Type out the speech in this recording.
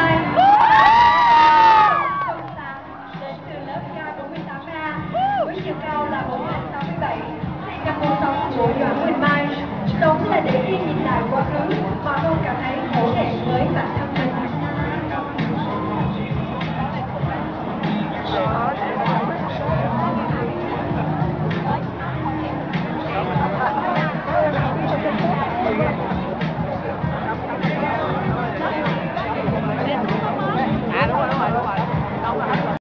time.